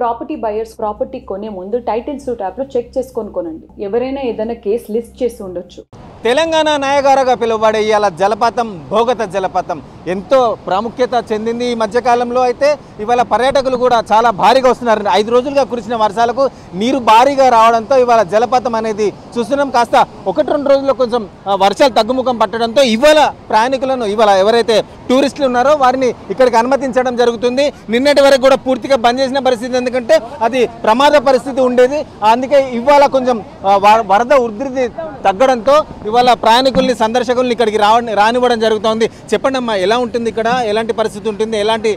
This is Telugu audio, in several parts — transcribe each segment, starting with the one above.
ప్రాపర్టీ బయర్స్ ప్రాపర్టీ కొనే ముందు టైటిల్ సూట్ యాప్లో చెక్ చేసుకొని కొనండి. ఎవరైనా ఏదైనా కేసు లిస్ట్ చేసి ఉండొచ్చు. తెలంగాణ నాయగారగా పిలువబడే ఇవాళ జలపాతం భోగత జలపాతం ఎంతో ప్రాముఖ్యత చెందింది ఈ మధ్యకాలంలో అయితే. ఇవాళ పర్యాటకులు కూడా చాలా భారీగా వస్తున్నారు. ఐదు రోజులుగా కురిసిన వర్షాలకు నీరు భారీగా రావడంతో ఇవాళ జలపాతం అనేది చూస్తున్నాం. కాస్త ఒకటి రెండు రోజుల్లో కొంచెం వర్షాలు తగ్గుముఖం పట్టడంతో ఇవాళ ప్రయాణికులను ఇవాళ ఎవరైతే టూరిస్టులు ఉన్నారో వారిని ఇక్కడికి అనుమతించడం జరుగుతుంది. నిన్నటి వరకు కూడా పూర్తిగా బంద్ చేసిన పరిస్థితి ఎందుకంటే అది ప్రమాద పరిస్థితి ఉండేది. అందుకే ఇవాళ కొంచెం వ- వరద ఉధృతి తగ్గడంతో ఇవాళ ప్రయాణికుల్ని సందర్శకుల్ని ఇక్కడికి రావ రానివ్వడం జరుగుతుంది. చెప్పండి అమ్మా ఎలా ఉంటుంది ఇక్కడ? ఎలాంటి పరిస్థితి ఉంటుంది? ఎలాంటి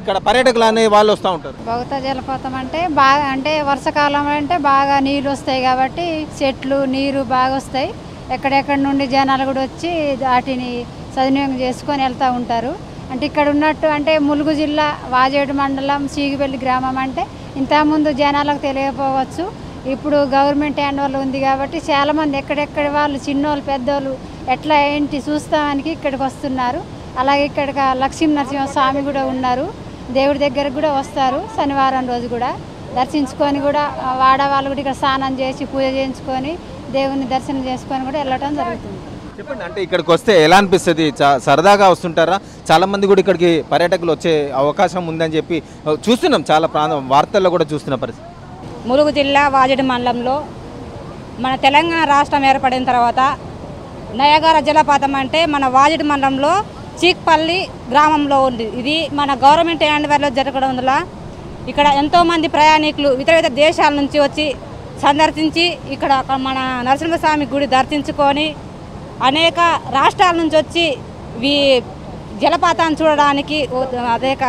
ఇక్కడ పర్యాటకులు అనే వాళ్ళు వస్తూ ఉంటారు? భౌత జలపాతం అంటే బాగా అంటే వర్షాకాలం అంటే బాగా నీళ్ళు వస్తాయి కాబట్టి చెట్లు నీరు బాగా వస్తాయి. ఎక్కడెక్కడి నుండి జనాలు కూడా వచ్చి వాటిని సద్వినియోగం చేసుకొని వెళ్తూ ఉంటారు. అంటే ఇక్కడ ఉన్నట్టు అంటే ములుగు జిల్లా వాజేడు మండలం సీగిపల్లి గ్రామం అంటే ఇంతకుముందు జనాలకు తెలియకపోవచ్చు. ఇప్పుడు గవర్నమెంట్ హ్యాండ్ వల్ల ఉంది కాబట్టి చాలామంది ఎక్కడెక్కడ వాళ్ళు చిన్నోళ్ళు పెద్దోళ్ళు ఎట్లా ఏంటి చూస్తామని ఇక్కడికి వస్తున్నారు. అలాగే ఇక్కడ లక్ష్మీ నరసింహ స్వామి కూడా ఉన్నారు. దేవుడి దగ్గరకు కూడా వస్తారు శనివారం రోజు కూడా. దర్శించుకొని కూడా వాడవాళ్ళు కూడా ఇక్కడ స్నానం చేసి పూజ చేయించుకొని దేవుని దర్శనం చేసుకొని కూడా వెళ్ళటం జరుగుతుంది. చెప్పండి అంటే ఇక్కడికి వస్తే ఎలా అనిపిస్తుంది? చా- సరదాగా వస్తుంటారా? చాలా మంది కూడా ఇక్కడికి పర్యాటకులు వచ్చే అవకాశం ఉందని చెప్పి చూస్తున్నాం చాలా ప్రాంతం వార్తల్లో కూడా చూస్తున్న పరిస్థితి. ములుగు జిల్లా వాజడి మండలంలో మన తెలంగాణ రాష్ట్రం ఏర్పడిన తర్వాత నయగార జలపాతం అంటే మన వాజడి మండలంలో చీక్పల్లి గ్రామంలో ఉంది. ఇది మన గవర్నమెంట్ హ్యాండ్ వల్ల జరగడం వల్ల ఇక్కడ ఎంతోమంది ప్రయాణికులు ఇతర ఇతర దేశాల నుంచి వచ్చి సందర్శించి ఇక్కడ మన నరసింహస్వామి గుడి దర్శించుకొని అనేక రాష్ట్రాల నుంచి వచ్చి ఈ జలపాతాన్ని చూడడానికి అనేక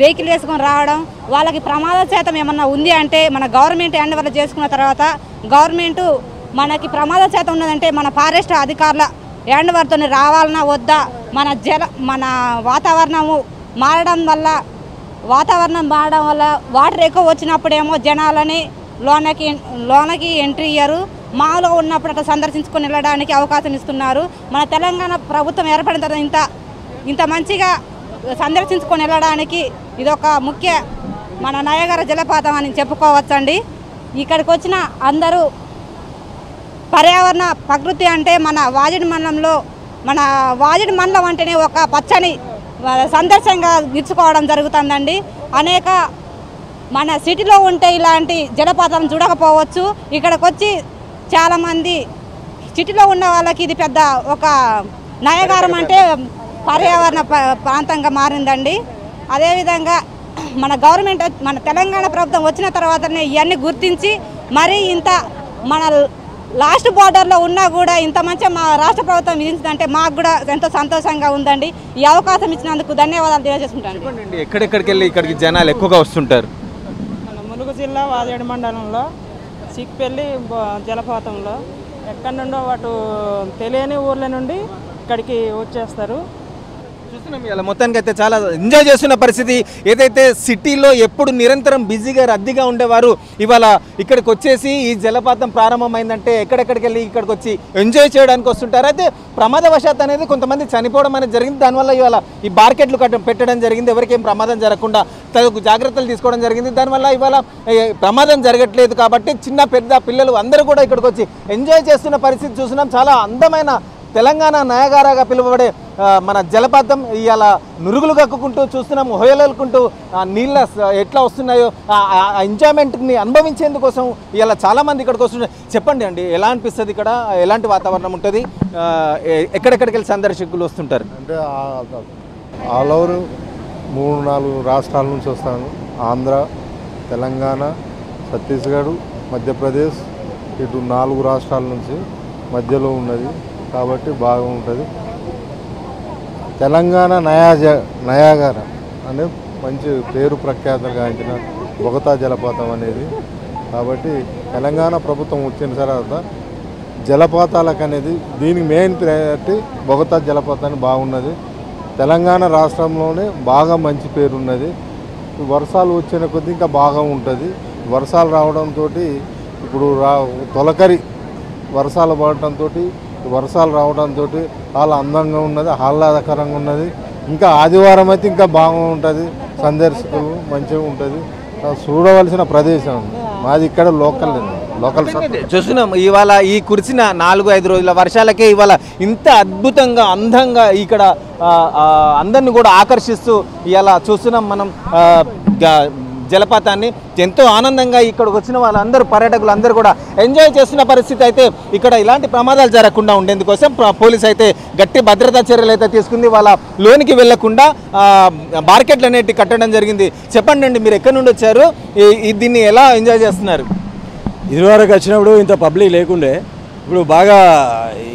వెహికల్ వేసుకొని రావడం వాళ్ళకి ప్రమాద శాతం ఏమన్నా ఉంది అంటే మన గవర్నమెంట్ హ్యాండ్ ఓవర్ చేసుకున్న తర్వాత గవర్నమెంట్ మనకి ప్రమాద శాతం ఉన్నదంటే మన ఫారెస్ట్ అధికారుల హ్యాండ్ వర్తో రావాలన్నా వద్దా? మన జల మన వాతావరణము మారడం వల్ల వాతావరణం మారడం వల్ల వాటర్ ఎక్కువ వచ్చినప్పుడేమో జనాలని లోనకి లోనకి ఎంట్రీ ఇయ్యరు. మాలో ఉన్నప్పుడు అట్లా సందర్శించుకొని వెళ్ళడానికి అవకాశం ఇస్తున్నారు. మన తెలంగాణ ప్రభుత్వం ఏర్పడిన తర్వాత ఇంత ఇంత మంచిగా సందర్శించుకొని వెళ్ళడానికి ఇదొక ముఖ్య మన నయగర జలపాతం అని చెప్పుకోవచ్చండి. ఇక్కడికి వచ్చిన అందరూ పర్యావరణ ప్రకృతి అంటే మన వాజడి మండలంలో మన వాజడి మండలం అంటేనే ఒక పచ్చని సందర్శంగా సందర్శనంగా జరుగుతుందండి. అనేక మన సిటీలో ఉంటే ఇలాంటి జలపాతం చూడకపోవచ్చు. ఇక్కడికి వచ్చి చాలామంది సిటీలో ఉన్న వాళ్ళకి ఇది పెద్ద ఒక నయగారం అంటే పర్యావరణ ప్రాంతంగా మారిందండి. అదేవిధంగా మన గవర్నమెంట్ మన తెలంగాణ ప్రభుత్వం వచ్చిన తర్వాతనే ఇవన్నీ గుర్తించి మరీ ఇంత మన లాస్ట్ బార్డర్లో ఉన్నా కూడా ఇంత మంచిగా మా రాష్ట్ర ప్రభుత్వం విధించిందంటే మాకు కూడా ఎంతో సంతోషంగా ఉందండి. ఈ అవకాశం ఇచ్చినందుకు ధన్యవాదాలు తెలియజేసుకుంటాను ఎక్కడెక్కడికి వెళ్ళి ఇక్కడికి జనాలు ఎక్కువగా వస్తుంటారు? మన ములుగు జిల్లా వాజేడు మండలంలో సిక్పెల్లి జలపాతంలో ఎక్కడి నుండో వాటు తెలియని ఊర్ల నుండి ఇక్కడికి వచ్చేస్తారు. చూస్తున్నాం ఇలా మొత్తానికి అయితే చాలా ఎంజాయ్ చేస్తున్న పరిస్థితి. ఏదైతే సిటీలో ఎప్పుడు నిరంతరం బిజీగా రద్దీగా ఉండేవారు ఇవాళ ఇక్కడికి వచ్చేసి ఈ జలపాతం ప్రారంభమైందంటే ఎక్కడెక్కడికి వెళ్ళి ఇక్కడికి వచ్చి ఎంజాయ్ చేయడానికి వస్తుంటారు. అయితే ప్రమాదవశాత్ అనేది కొంతమంది చనిపోవడం అనేది జరిగింది. దానివల్ల ఇవాళ ఈ బార్కెట్లు పెట్టడం జరిగింది. ఎవరికేం ప్రమాదం జరగకుండా తగు జాగ్రత్తలు తీసుకోవడం జరిగింది. దానివల్ల ఇవాళ ప్రమాదం జరగట్లేదు కాబట్టి చిన్న పెద్ద పిల్లలు అందరూ కూడా ఇక్కడికి వచ్చి ఎంజాయ్ చేస్తున్న పరిస్థితి చూసినాం చాలా అందమైన తెలంగాణ నయగారాగా పిలువబడే మన జలపాతం ఇవాళ నురుగులు కక్కుకుంటూ చూస్తున్నాం హొయలనుకుంటూ నీళ్ళ స- ఎట్లా వస్తున్నాయో ఆ ఎంజాయ్మెంట్ని అనుభవించేందుకోసం ఇవాళ చాలామంది ఇక్కడికి వస్తున్నారు చెప్పండి అండి ఎలా అనిపిస్తుంది ఇక్కడ? ఎలాంటి వాతావరణం ఉంటుంది? ఎక్కడెక్కడికి వెళ్ళి సందర్శకులు వస్తుంటారు? అంటే ఆల్ ఓవర్ మూడు నాలుగు రాష్ట్రాల నుంచి వస్తాను. ఆంధ్ర తెలంగాణ ఛత్తీస్గఢ్ మధ్యప్రదేశ్ ఇటు నాలుగు రాష్ట్రాల నుంచి మధ్యలో ఉన్నది. కాబట్టి బాగా ఉంటుంది తెలంగాణ నయాజ నయాగర అనే మంచి పేరు ప్రఖ్యాతలు గాంచిన బొగతా జలపాతం అనేది. కాబట్టి తెలంగాణ ప్రభుత్వం వచ్చిన తర్వాత జలపాతాలకు అనేది దీనికి మెయిన్ ప్రయారిటీ బొగతా జలపాతాన్ని బాగున్నది. తెలంగాణ రాష్ట్రంలోనే బాగా మంచి పేరు ఉన్నది వర్షాలు వచ్చిన కొద్దీ ఇంకా బాగా ఉంటుంది. వర్షాలు రావడంతో ఇప్పుడు రా తొలకరి వర్షాలు పడటంతో వర్షాలు రావడంతో చాలా అందంగా ఉన్నది ఆహ్లాదకరంగా ఉన్నది. ఇంకా ఆదివారం అయితే ఇంకా బాగుంటుంది సందర్శకులు మంచిగా ఉంటుంది. చూడవలసిన ప్రదేశం మాది ఇక్కడ లోకల్ లోకల్ చూస్తున్నాం ఇవాళ ఈ కురిసిన నాలుగు ఐదు రోజుల వర్షాలకే ఇవాళ ఇంత అద్భుతంగా అందంగా ఇక్కడ అందరిని కూడా ఆకర్షిస్తూ ఇవాళ చూస్తున్నాం మనం. జలపాతాన్ని ఎంతో ఆనందంగా ఇక్కడికి వచ్చిన వాళ్ళందరూ పర్యాటకులు అందరూ కూడా ఎంజాయ్ చేస్తున్న పరిస్థితి అయితే ఇక్కడ ఇలాంటి ప్రమాదాలు జరగకుండా ఉండేందుకోసం పోలీస్ అయితే గట్టి భద్రతా చర్యలు అయితే తీసుకుంది. వాళ్ళ లోనికి వెళ్ళకుండా బార్కెట్లు అనేవి కట్టడం జరిగింది. చెప్పండి అండి మీరు ఎక్కడి నుండి వచ్చారు? దీన్ని ఎలా ఎంజాయ్ చేస్తున్నారు? ఇదివరకు వచ్చినప్పుడు ఇంత పబ్లిక్ లేకుండే. ఇప్పుడు బాగా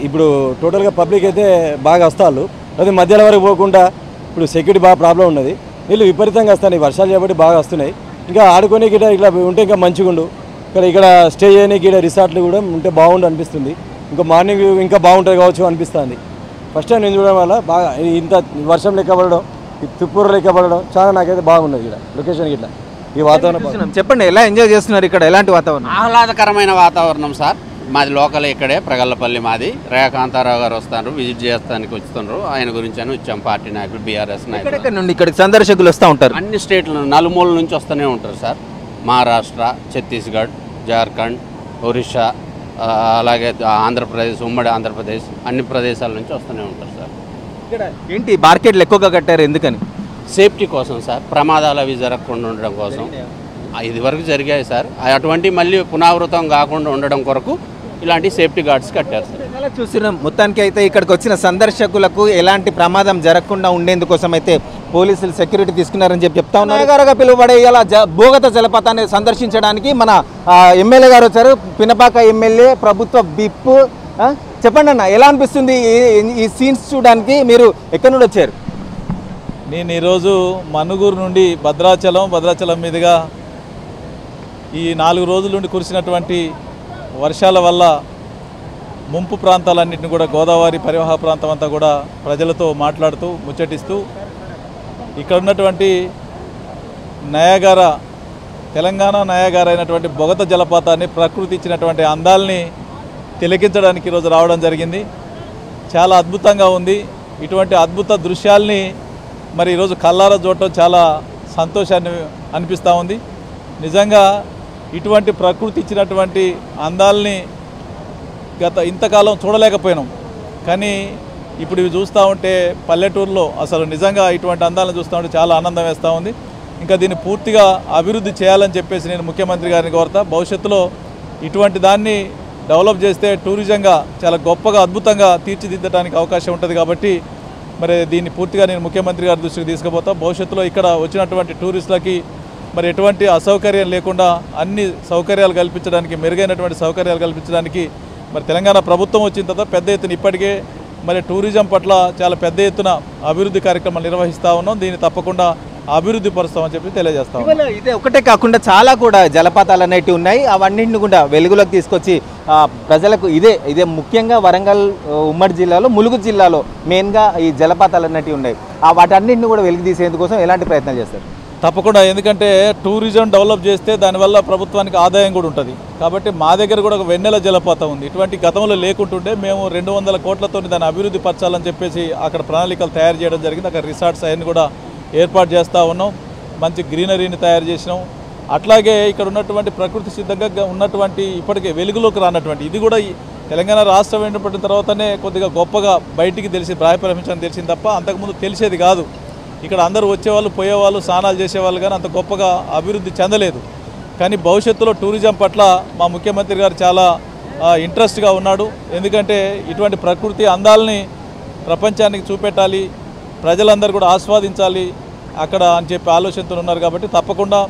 ఇప్పుడు టోటల్గా పబ్లిక్ అయితే బాగా వస్తారు అది మధ్యాహ్నం వరకు పోకుండా ఇప్పుడు సెక్యూరిటీ బాగా ప్రాబ్లం ఉన్నది. వీళ్ళు విపరీతంగా వస్తాయి వర్షాలు కాబట్టి బాగా వస్తున్నాయి. ఇంకా ఆడుకొని గిట్ట ఇట్లా ఉంటే ఇంకా మంచిగా ఉండు ఇక్కడ ఇక్కడ స్టే చేయడానికి ఇక్కడ రిసార్ట్లు కూడా ఉంటే బాగుండు అనిపిస్తుంది. ఇంకా మార్నింగ్ ఇంకా బాగుంటుంది కావచ్చు అనిపిస్తుంది. ఫస్ట్ టైం నేను చూడడం వల్ల బాగా ఇంత వర్షం లెక్క పడడం ఈ తుప్పూరు లెక్క పడడం చాలా నాకైతే బాగున్నది ఇక్కడ లొకేషన్ ఇట్లా ఈ వాతావరణం బాగుంది. చెప్పండి ఎలా ఎంజాయ్ చేస్తున్నారు ఇక్కడ? ఎలాంటి వాతావరణం? ఆహ్లాదకరమైన వాతావరణం సార్. మాది లోకల్ ఇక్కడే ప్రగల్లపల్లి మాది. రేఖాంతారావు గారు వస్తారు విజిట్ చేస్తానికి వస్తున్నారు ఆయన గురించి అని వచ్చాం పార్టీ నాయకులు బీఆర్ఎస్ నాయకులు ఎక్కడెక్కడ నుండి ఇక్కడికి సందర్శకులు వస్తూ ఉంటారు? అన్ని స్టేట్ల నలుమూల నుంచి వస్తూనే ఉంటారు సార్. మహారాష్ట్ర ఛత్తీస్గఢ్ జార్ఖండ్ ఒరిస్సా అలాగే ఆంధ్రప్రదేశ్ ఉమ్మడి ఆంధ్రప్రదేశ్ అన్ని ప్రదేశాల నుంచి వస్తూనే ఉంటారు సార్. ఇక్కడ ఏంటి మార్కెట్లు ఎక్కువగా కట్టారు ఎందుకని? సేఫ్టీ కోసం సార్ ప్రమాదాలు అవి జరగకుండా ఉండడం కోసం. ఇది వరకు జరిగాయి సార్. అటువంటి మళ్ళీ పునరావృతం కాకుండా ఉండడం కొరకు ఇలాంటి సేఫ్టీ గార్డ్స్ కట్టారు. సార్ ఎలా చూస్తున్నాం మొత్తానికి అయితే ఇక్కడికి వచ్చిన సందర్శకులకు ఎలాంటి ప్రమాదం జరగకుండా ఉండేందుకోసం అయితే పోలీసులు సెక్యూరిటీ తీసుకున్నారని చెప్పి చెప్తా ఉన్నారు. నగరగా పిలువబడే ఇలా జ భూగత జలపాతాన్ని సందర్శించడానికి మన ఎమ్మెల్యే గారు వచ్చారు. పినపాక ఎమ్మెల్యే ప్రభుత్వ బిప్ చెప్పండి అన్న ఎలా అనిపిస్తుంది ఈ- ఈ సీన్స్ చూడడానికి మీరు ఎక్కడి నుండి వచ్చారు? నేను ఈరోజు మనుగూరు నుండి భద్రాచలం భద్రాచలం మీదుగా ఈ నాలుగు రోజుల నుండి కురిసినటువంటి వర్షాల వల్ల ముంపు ప్రాంతాలన్నింటినీ కూడా గోదావరి పరివాహ ప్రాంతం అంతా కూడా ప్రజలతో మాట్లాడుతూ ముచ్చటిస్తూ ఇక్కడ ఉన్నటువంటి నయాగార తెలంగాణ నయాగార అయినటువంటి బొగత జలపాతాన్ని ప్రకృతి ఇచ్చినటువంటి అందాల్ని తిలకించడానికి ఈరోజు రావడం జరిగింది. చాలా అద్భుతంగా ఉంది. ఇటువంటి అద్భుత దృశ్యాల్ని మరి ఈరోజు కల్లార చూడటం చాలా సంతోషాన్ని అనిపిస్తూ ఉంది. నిజంగా ఇటువంటి ప్రకృతి ఇచ్చినటువంటి అందాల్ని గత ఇంతకాలం చూడలేకపోయినాం. కానీ ఇప్పుడు ఇవి చూస్తూ ఉంటే పల్లెటూరులో అసలు నిజంగా ఇటువంటి అందాలను చూస్తూ ఉంటే చాలా ఆనందం వేస్తూ ఉంది. ఇంకా దీన్ని పూర్తిగా అభివృద్ధి చేయాలని చెప్పేసి నేను ముఖ్యమంత్రి గారిని కోరుతా. భవిష్యత్తులో ఇటువంటి దాన్ని డెవలప్ చేస్తే టూరిజంగా చాలా గొప్పగా అద్భుతంగా తీర్చిదిద్దడానికి అవకాశం ఉంటుంది కాబట్టి మరి దీన్ని పూర్తిగా నేను ముఖ్యమంత్రి గారి దృష్టికి తీసుకుపోతా. భవిష్యత్తులో ఇక్కడ వచ్చినటువంటి టూరిస్టులకి మరి ఎటువంటి అసౌకర్యం లేకుండా అన్ని సౌకర్యాలు కల్పించడానికి మెరుగైనటువంటి సౌకర్యాలు కల్పించడానికి మరి తెలంగాణ ప్రభుత్వం వచ్చిన తర్వాత పెద్ద ఎత్తున ఇప్పటికే మరి టూరిజం పట్ల చాలా పెద్ద ఎత్తున అభివృద్ధి కార్యక్రమాలు నిర్వహిస్తూ ఉన్నాం. దీన్ని తప్పకుండా అభివృద్ధి పరుస్తామని చెప్పి తెలియజేస్తాం ఇదే ఒకటే కాకుండా చాలా కూడా జలపాతాలు అనేటివి ఉన్నాయి. అవన్నింటిని కూడా వెలుగులోకి తీసుకొచ్చి ప్రజలకు ఇదే ఇదే ముఖ్యంగా వరంగల్ ఉమ్మడి జిల్లాలో ములుగు జిల్లాలో మెయిన్గా ఈ జలపాతాలు అనేటివి ఉన్నాయి. ఆ వాటన్నింటిని కూడా వెలుగు తీసేందుకోసం ఎలాంటి ప్రయత్నాలు చేస్తారు? తప్పకుండా ఎందుకంటే టూరిజం డెవలప్ చేస్తే దానివల్ల ప్రభుత్వానికి ఆదాయం కూడా ఉంటుంది. కాబట్టి మా దగ్గర కూడా ఒక వెన్నెల జలపాతం ఉంది. ఇటువంటి గతంలో లేకుంటుంటే మేము రెండు వందల కోట్లతో దాన్ని అభివృద్ధి పరచాలని చెప్పేసి అక్కడ ప్రణాళికలు తయారు చేయడం జరిగింది. అక్కడ రిసార్ట్స్ అవన్నీ కూడా ఏర్పాటు చేస్తూ ఉన్నాం. మంచి గ్రీనరీని తయారు చేసినాం. అట్లాగే ఇక్కడ ఉన్నటువంటి ప్రకృతి సిద్ధంగా ఉన్నటువంటి ఇప్పటికే వెలుగులోకి రానటువంటి ఇది కూడా ఈ తెలంగాణ రాష్ట్రం ఏర్పడిన తర్వాతనే కొద్దిగా గొప్పగా బయటికి తెలిసి ప్రాయప్రమించడం తెలిసింది తప్ప అంతకుముందు తెలిసేది కాదు. ఇక్కడ అందరూ వచ్చేవాళ్ళు పోయేవాళ్ళు స్నానాలు చేసేవాళ్ళు కానీ అంత గొప్పగా అభివృద్ధి చెందలేదు. కానీ భవిష్యత్తులో టూరిజం పట్ల మా ముఖ్యమంత్రి గారు చాలా ఇంట్రెస్ట్గా ఉన్నాడు. ఎందుకంటే ఇటువంటి ప్రకృతి అందాలని ప్రపంచానికి చూపెట్టాలి ప్రజలందరూ కూడా ఆస్వాదించాలి అక్కడ అని చెప్పి ఆలోచనతో ఉన్నారు కాబట్టి తప్పకుండా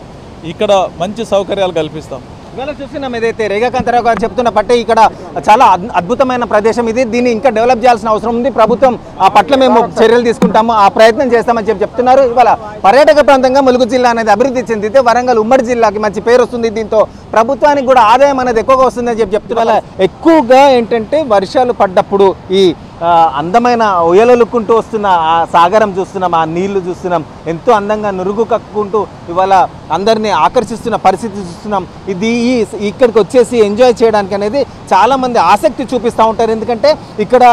ఇక్కడ మంచి సౌకర్యాలు కల్పిస్తాం. ఇవాళ చూస్తున్నాం ఏదైతే రేఖాకాంతరావు గారు చెప్తున్న పట్టే ఇక్కడ చాలా అద్- అద్భుతమైన ప్రదేశం ఇది. దీన్ని ఇంకా డెవలప్ చేయాల్సిన అవసరం ఉంది. ప్రభుత్వం ఆ పట్ల మేము చర్యలు తీసుకుంటాము. ఆ ప్రయత్నం చేస్తామని చెప్పి చెప్తున్నారు. ఇవాళ పర్యాటక ప్రాంతంగా ములుగు జిల్లా అనేది అభివృద్ధి చెందితే వరంగల్ ఉమ్మడి జిల్లాకి మంచి పేరు వస్తుంది. దీంతో ప్రభుత్వానికి కూడా ఆదాయం అనేది ఎక్కువగా వస్తుందని చెప్పి చెప్తున్నారు. ఎక్కువగా ఏంటంటే వర్షాలు పడ్డప్పుడు ఈ అందమైన ఉయ్యలలుక్కుంటూ వస్తున్న ఆ సాగరం చూస్తున్నాం ఆ నీళ్ళు చూస్తున్నాం ఎంతో అందంగా నురుగు కక్కుకుంటూ ఇవాళ అందరినీ ఆకర్షిస్తున్న పరిస్థితి చూస్తున్నాం. ఇది ఈ ఇక్కడికి వచ్చేసి ఎంజాయ్ చేయడానికి అనేది చాలామంది ఆసక్తి చూపిస్తూ ఉంటారు. ఎందుకంటే ఇక్కడ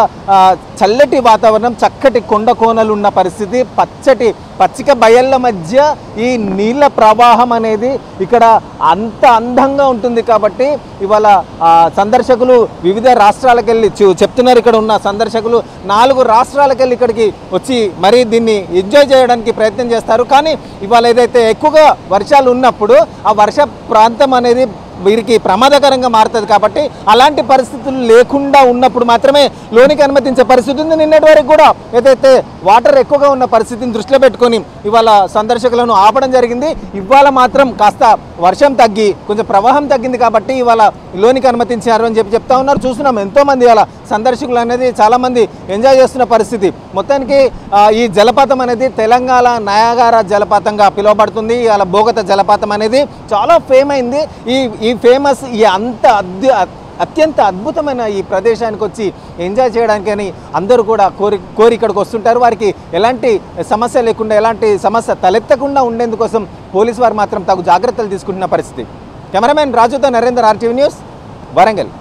చల్లటి వాతావరణం చక్కటి కొండ కోనలు ఉన్న పరిస్థితి పచ్చటి పచ్చిక బయళ్ళ మధ్య ఈ నీళ్ళ ప్రవాహం అనేది ఇక్కడ అంత అందంగా ఉంటుంది కాబట్టి ఇవాళ సందర్శకులు వివిధ రాష్ట్రాలకు వెళ్ళి చెప్తున్నారు ఇక్కడ ఉన్న సందర్శకులు. నాలుగు రాష్ట్రాలకు వెళ్ళి ఇక్కడికి వచ్చి మరీ దీన్ని ఎంజాయ్ చేయడానికి ప్రయత్నం చేస్తారు. కానీ ఇవాళ ఏదైతే ఎక్కువగా వర్షాలు ఉన్నప్పుడు ఆ వర్ష ప్రాంతం అనేది వీరికి ప్రమాదకరంగా మారుతుంది కాబట్టి అలాంటి పరిస్థితులు లేకుండా ఉన్నప్పుడు మాత్రమే లోనికి అనుమతించే పరిస్థితి ఉంది. నిన్నటి వరకు కూడా ఏదైతే వాటర్ ఎక్కువగా ఉన్న పరిస్థితిని దృష్టిలో పెట్టుకొని ఇవాళ సందర్శకులను ఆపడం జరిగింది. ఇవాళ మాత్రం కాస్త వర్షం తగ్గి కొంచెం ప్రవాహం తగ్గింది కాబట్టి ఇవాళ లోనికి అనుమతించారు అని చెప్పి చెప్తా ఉన్నారు. చూస్తున్నాం ఎంతోమంది ఇవాళ సందర్శకులు అనేది చాలామంది ఎంజాయ్ చేస్తున్న పరిస్థితి. మొత్తానికి ఈ జలపాతం అనేది తెలంగాణ నయాగార జలపాతంగా పిలువబడుతుంది. ఇవాళ బోగత జలపాతం అనేది చాలా ఫేమ్ అయింది. ఈ ఈ ఫేమస్ ఈ అంత అద్భు అత్యంత అద్భుతమైన ఈ ప్రదేశానికి వచ్చి ఎంజాయ్ చేయడానికని అందరూ కూడా కోరి కోరి ఇక్కడికి వస్తుంటారు. వారికి ఎలాంటి సమస్య లేకుండా ఎలాంటి సమస్య తలెత్తకుండా ఉండేందుకోసం పోలీసు వారు మాత్రం తగు జాగ్రత్తలు తీసుకుంటున్న పరిస్థితి. కెమెరామెన్ రాజుతో నరేందర్ ఆర్టీవీ న్యూస్ వరంగల్.